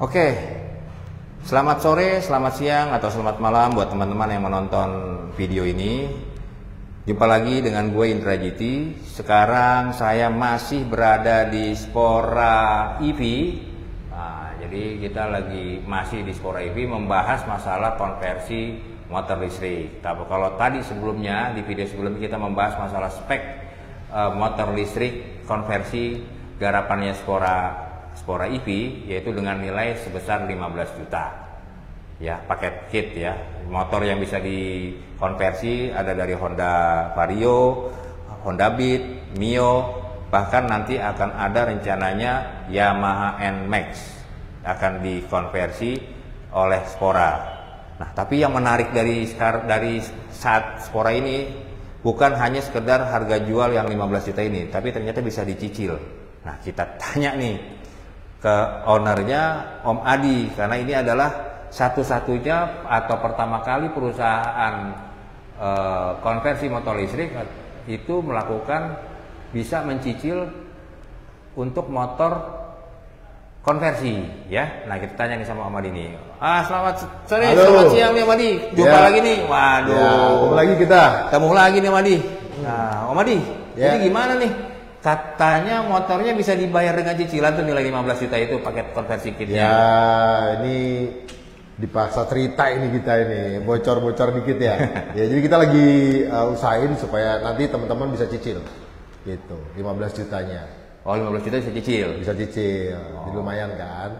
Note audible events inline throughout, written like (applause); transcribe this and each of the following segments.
Oke, selamat sore, selamat siang, atau selamat malam buat teman-teman yang menonton video ini. Jumpa lagi dengan gue Indra GT. Sekarang saya masih berada di Spora EV. Nah, jadi kita lagi masih di Spora EV membahas masalah konversi motor listrik. Tapi kalau tadi sebelumnya di video sebelumnya kita membahas masalah spek uh, motor listrik konversi garapannya Spora Spora EV yaitu dengan nilai sebesar 15 juta. Ya, paket kit ya. Motor yang bisa dikonversi ada dari Honda Vario, Honda Beat, Mio, bahkan nanti akan ada rencananya Yamaha NMAX akan dikonversi oleh Spora. Nah, tapi yang menarik dari dari saat Spora ini bukan hanya sekedar harga jual yang 15 juta ini, tapi ternyata bisa dicicil. Nah, kita tanya nih ke ownernya Om Adi karena ini adalah satu-satunya atau pertama kali perusahaan e, konversi motor listrik itu melakukan bisa mencicil untuk motor konversi ya. Nah kita tanya nih sama Om Adi nih. Ah selamat sore, Halo. selamat siang nih Om Adi. Jumpa Ya. lagi nih. Waduh. Ya, ketemu lagi kita. Ketemu lagi nih Om Adi. Nah Om Adi, Ya. jadi gimana nih? Katanya motornya bisa dibayar dengan cicilan tuh nilai 15 juta itu paket konversi kitnya. Ya, ini dipaksa cerita ini kita ini, bocor-bocor dikit ya. (laughs) ya, jadi kita lagi uh, usahain supaya nanti teman-teman bisa cicil. Gitu, 15 jutanya. Oh 15 juta bisa cicil. Bisa cicil. Oh. Jadi lumayan kan?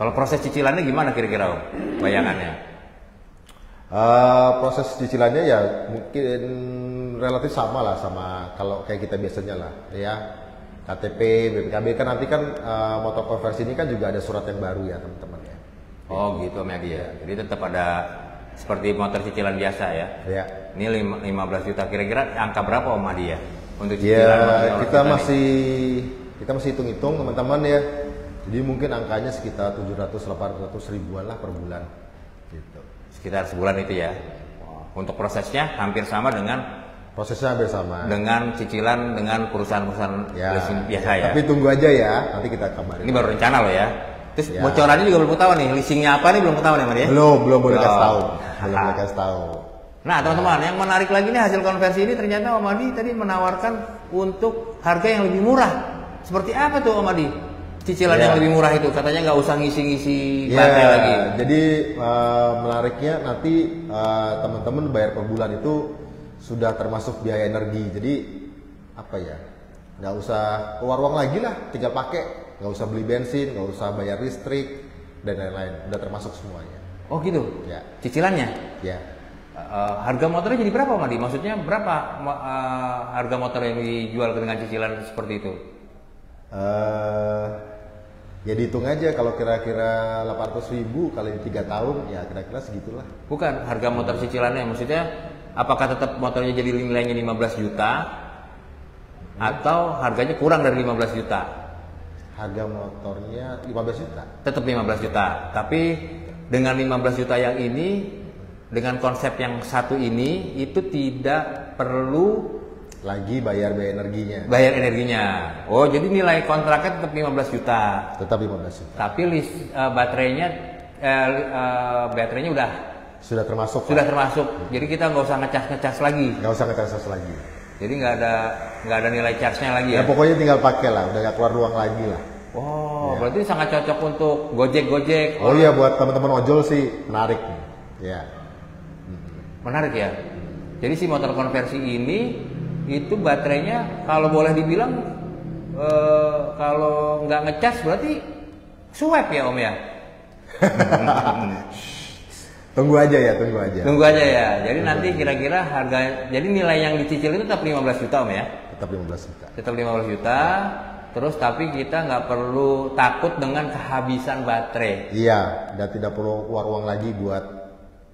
Kalau proses cicilannya gimana kira-kira Om? Bayangannya? Uh, proses cicilannya ya mungkin relatif sama lah sama kalau kayak kita biasanya lah ya KTP BPKB kan nanti kan uh, motor konversi ini kan juga ada surat yang baru ya teman-teman ya Oh gitu Om Adi ya. Jadi tetap ada seperti motor cicilan biasa ya. ya Ini lim- 15 juta kira-kira angka berapa Om Adi ya? Untuk cicilan ya motor 15 kita masih kita masih hitung-hitung teman-teman ya jadi mungkin angkanya sekitar 700-800 ribuan lah per bulan gitu sekitar sebulan itu ya. Untuk prosesnya hampir sama dengan prosesnya hampir sama dengan cicilan dengan perusahaan-perusahaan ya, leasing biasa ya. tapi tunggu aja ya nanti kita kabarin Ini baru rencana loh ya. Terus Ya. bocorannya juga belum ketahuan nih, leasingnya apa nih belum ketahuan ya Mas ya? belum belum boleh kasih tahu belum boleh kasih tahu Nah teman-teman, yang menarik lagi nih hasil konversi ini ternyata Om Adi tadi menawarkan untuk harga yang lebih murah. Seperti apa tuh Om Adi? Cicilan Ya. yang lebih murah itu katanya nggak usah ngisi-ngisi Ya, baterai lagi. jadi uh, menariknya nanti uh, teman-teman bayar per bulan itu sudah termasuk biaya energi. Jadi apa ya? Nggak usah keluar uang lagi lah, tinggal pakai. Nggak usah beli bensin, nggak usah bayar listrik dan lain-lain. Udah termasuk semuanya. Oh gitu. Ya, Cicilannya. ya. Eh, harga motornya jadi berapa Om Adi? Maksudnya berapa eh, harga motor yang dijual dengan cicilan seperti itu? Eh, ya dihitung aja kalau kira-kira 800 ribu kali 3 tahun, ya kira-kira segitulah. Bukan harga motor cicilannya, maksudnya apakah tetap motornya jadi nilainya 15 juta atau harganya kurang dari 15 juta? Harga motornya 15 juta. Tetap 15 juta, tapi dengan 15 juta yang ini dengan konsep yang satu ini itu tidak perlu Lagi bayar biaya energinya. bayar energinya. Oh, jadi nilai kontraknya tetap 15 juta. Tetap 15 juta. Tapi list eh, baterainya li- eh, baterainya udah Sudah termasuk. sudah termasuk. Jadi kita nggak usah ngecas-ngecas lagi. Nggak usah ngecas lagi. Jadi nggak ada nggak ada nilai charge-nya lagi Ya, ya. pokoknya tinggal pakai lah, udah nggak keluar ruang lagi lah. Oh, berarti sangat cocok untuk Gojek-Gojek. Oh iya buat teman-teman ojol sih menarik. Ya. Menarik ya. Jadi si motor konversi ini itu baterainya kalau boleh dibilang eh, kalau nggak ngecas berarti swab ya Om ya. (laughs) (laughs) Tunggu aja ya, tunggu aja. Tunggu aja ya. Jadi nanti kira-kira harga jadi nilai yang dicicil itu tetap 15 juta Om ya. Tetap 15 juta. Tetap 15 juta. Terus tapi kita nggak perlu takut dengan kehabisan baterai Iya, dan tidak perlu keluar uang lagi buat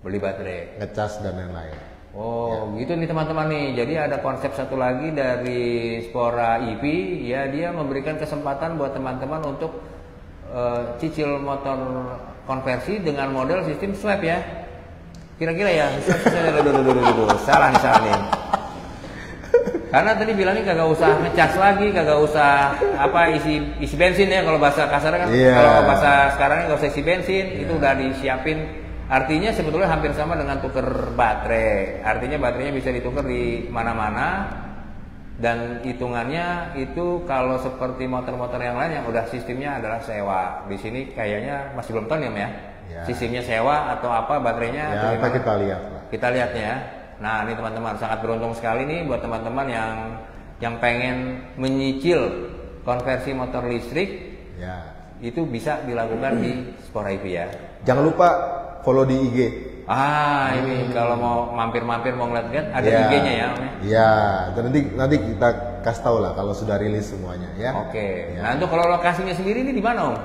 beli baterai. ngecas dan lain-lain. Oh, gitu nih teman-teman nih. Jadi ada konsep satu lagi dari Spora EV, ya dia memberikan kesempatan buat teman-teman untuk eh, cicil motor konversi dengan model sistem swap ya. Kira-kira ya, salah nih salah nih. Karena tadi bilangnya kagak usah ngecas lagi, kagak usah apa isi isi bensin ya kalau bahasa kasar kan. Iya. Kalau bahasa sekarang nggak usah isi bensin, itu udah disiapin. Artinya sebetulnya hampir sama dengan tuker baterai. Artinya baterainya bisa ditukar di mana-mana dan hitungannya itu kalau seperti motor-motor yang lain yang udah sistemnya adalah sewa. Di sini kayaknya masih belum tahu nih ya. Ya. Sistemnya sewa atau apa baterainya Ya, atau kita lihat lah. Kita lihat ya. Nah, ini teman-teman sangat beruntung sekali nih buat teman-teman yang yang pengen menyicil konversi motor listrik Ya. itu bisa dilakukan di Spora IP ya. Jangan lupa follow di IG. Ah, ini kalau mau mampir-mampir mau ngeliat-ngeliat ada Ya. IG-nya ya, Om ya. Ya, dan nanti nanti kita kasih tahu lah kalau sudah rilis semuanya ya. Oke. Ya. Nah, untuk kalau lokasinya sendiri ini di mana, Om?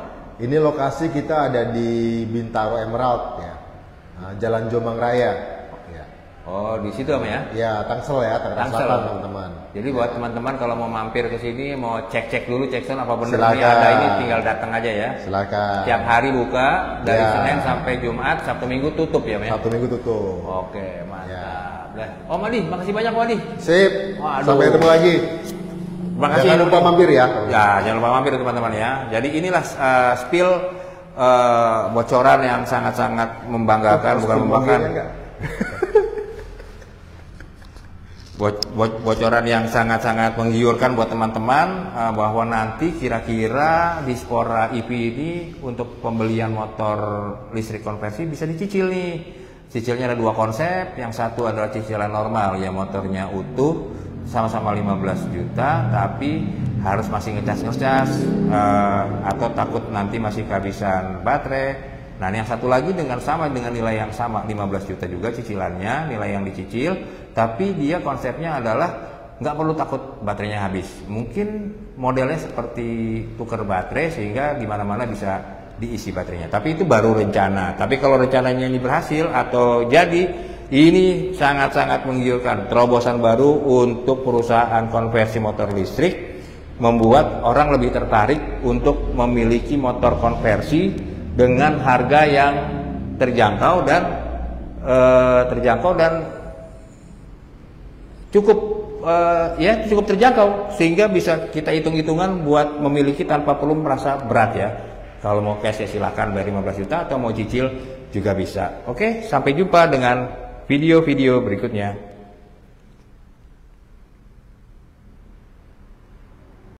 Ini lokasi kita ada di Bintaro Emerald ya. Nah, Jalan Jombang Raya. Ya. Oh, di situ, Om ya. Ya, Tangsel ya, Tangerang Tangsel. Selatan teman-teman. Jadi buat teman-teman kalau mau mampir ke sini mau cek-cek dulu cek sound apa benar ini ada ini tinggal datang aja ya. Silakan. Tiap hari buka dari Ya. Senin sampai Jumat, Sabtu Minggu tutup ya, Om ya. Sabtu Minggu tutup. Oke, mantap. Ya. Om Adi, makasih banyak Om Adi. Sip. Waduh. Sampai ketemu lagi. Terima kasih. Jangan lupa mampir ya. Ya, jangan lupa mampir teman-teman ya. Jadi inilah uh, spill uh, bocoran yang sangat-sangat membanggakan, bukan membanggakan. bo- (laughs) bocoran yang sangat-sangat menggiurkan buat teman-teman uh, bahwa nanti kira-kira di Spora IP ini untuk pembelian motor listrik konversi bisa dicicil nih. Cicilnya ada dua konsep, yang satu adalah cicilan normal ya motornya utuh sama-sama 15 juta tapi harus masih ngecas-ngecas uh, atau takut nanti masih kehabisan baterai Nah, yang satu lagi dengan sama dengan nilai yang sama 15 juta juga cicilannya, nilai yang dicicil, tapi dia konsepnya adalah nggak perlu takut baterainya habis. Mungkin modelnya seperti tuker baterai sehingga di mana-mana bisa diisi baterainya. Tapi itu baru rencana. Tapi kalau rencananya ini berhasil atau jadi, ini sangat-sangat menggiurkan terobosan baru untuk perusahaan konversi motor listrik membuat orang lebih tertarik untuk memiliki motor konversi dengan harga yang terjangkau dan eh, terjangkau dan cukup eh, ya cukup terjangkau sehingga bisa kita hitung-hitungan buat memiliki tanpa perlu merasa berat ya. Kalau mau cash ya silakan bayar 15 juta atau mau cicil juga bisa. Oke, sampai jumpa dengan video-video berikutnya.